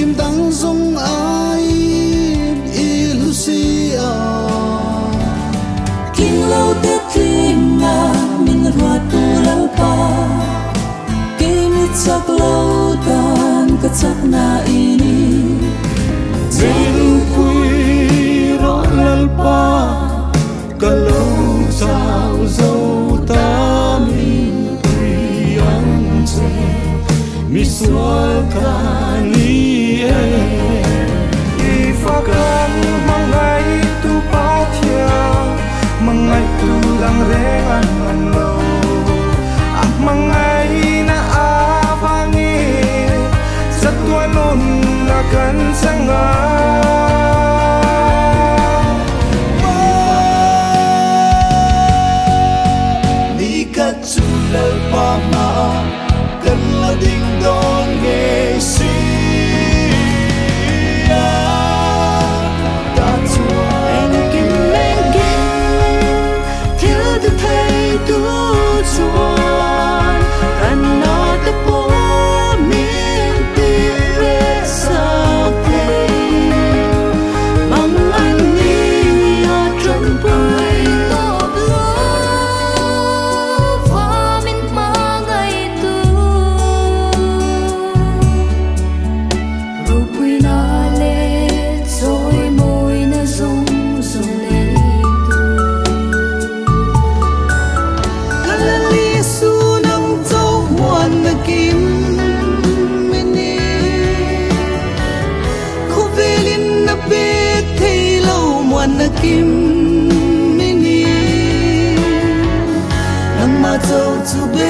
kim dang zong ai ilusia king lo te tling na min rua tu lau pa kim chak lo tan ka chak na ini zelu kui ro lal pa ka lo sao zo ta mi priang che mi sual kai Since to be